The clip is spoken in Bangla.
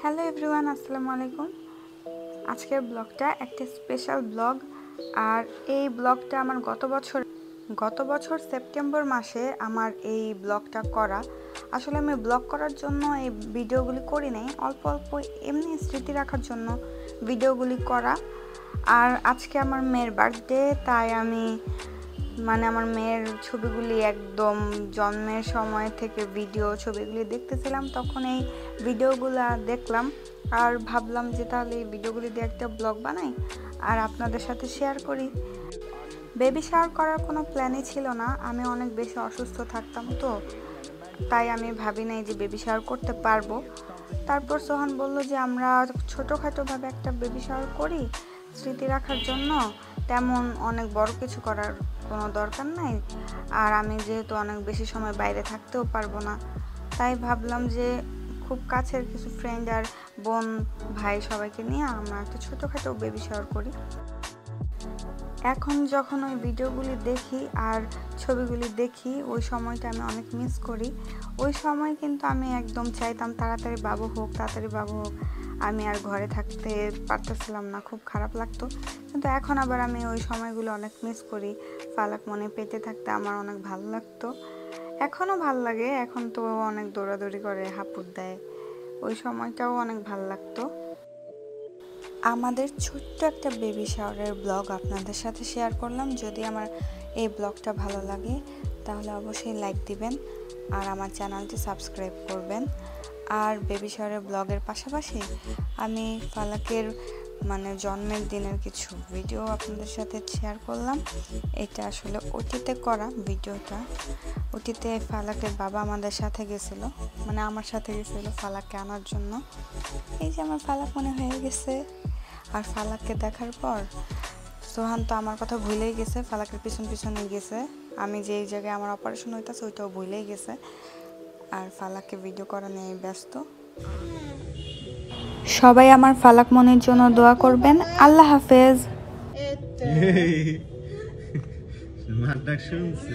হ্যালো এভরিওয়ান আসসালামু আলাইকুম। আজকের ব্লগটা একটা স্পেশাল ব্লগ। আর এই ব্লগটা আমার গত বছর গত বছর সেপ্টেম্বর মাসে আমার এই ব্লগটা করা। আসলে আমি ব্লগ করার জন্য এই ভিডিওগুলি করি নাই। অল্প অল্প এমনি স্মৃতি রাখার জন্য ভিডিওগুলি করা। আর আজকে আমার মেয়ের বার্থডে তাই আমি মানে আমার মেয়ের ছবিগুলি একদম জন্মের সময় থেকে ভিডিও ছবিগুলি দেখতেছিলাম, তখন এই ভিডিওগুলো দেখলাম। আর ভাবলাম যে তাহলে এই ভিডিওগুলি দিয়ে একটা ব্লগ বানাই আর আপনাদের সাথে শেয়ার করি। বেবি শাওয়ার করার কোনো প্ল্যানই ছিল না, আমি অনেক বেশি অসুস্থ থাকতাম তো, তাই আমি ভাবি নাই যে বেবি শাওয়ার করতে পারব। তারপর সোহান বলল যে আমরা ছোটোখাটোভাবে একটা বেবি শাওয়ার করি স্মৃতি রাখার জন্য তেমন অনেক বড় কিছু করার কোনো দরকার নাই। আর আমি যেহেতু অনেক বেশি সময় বাইরে থাকতেও পারব না, তাই ভাবলাম যে খুব কাছের কিছু ফ্রেন্ড আর বোন, ভাই সবাইকে নিয়ে আমরা একটা ছোটোখাটো বেবি শাওয়ার করি। এখন যখন ওই ভিডিওগুলি দেখি আর ছবিগুলি দেখি, ওই সময়টা আমি অনেক মিস করি। ওই সময় কিন্তু আমি একদম চাইতাম তাড়াতাড়ি বাবু হোক, তাড়াতাড়ি বাবু হোক। আমি আর ঘরে থাকতে পারতেছিলাম না, খুব খারাপ লাগতো। কিন্তু এখন আবার আমি ওই সময়গুলো অনেক মিস করি। ফালাক মনে পেতে থাকতে আমার অনেক ভালো লাগতো। এখনও ভালো লাগে, এখন তো অনেক দৌড়াদৌড়ি করে, হাঁপুর দেয়। ওই সময়টাও অনেক ভালো লাগতো। আমাদের ছোট্ট একটা বেবি শাওয়ারের ব্লগ আপনাদের সাথে শেয়ার করলাম। যদি আমার এই ব্লগটা ভালো লাগে, তাহলে অবশ্যই লাইক দিবেন। আর আমার চ্যানেলটি সাবস্ক্রাইব করবেন। আর বেবি শাওয়ারের ব্লগের পাশাপাশি আমি ফালাকের মানে জন্মের দিনের কিছু ভিডিও আপনাদের সাথে শেয়ার করলাম। এটা আসলে ওটিতে করা ভিডিওটা। ওটিতে ফালাকের বাবা আমাদের সাথে গেছিল মানে আমার সাথে গেছিল ফালাককে আনার জন্য। এই যে আমার ফালাক মনে হয়ে গেছে। আর ফালাককে দেখার পর সোহান তো আমার কথা ভুলেই গেছে, ফালাকের পিছন পিছনে গেছে। আমি যে জায়গায় আমার অপারেশন হইতেছে, ওইটাও ভুলেই গেছে। আর ফালাককে ভিডিও করা নিয়ে ব্যস্ত। সবাই আমার ফালাক মনের জন্য দোয়া করবেন। আল্লাহ হাফেজ। শুনছে।